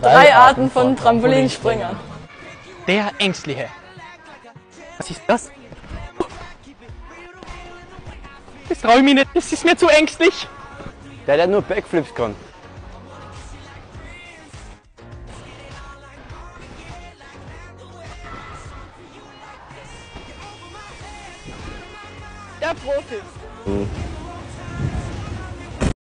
Drei Arten von von Trampolinspringern. Der Ängstliche. Was ist das? Das traue ich mir nicht, das ist mir zu ängstlich. Der, der nur Backflips kann. Der Profi. Mhm.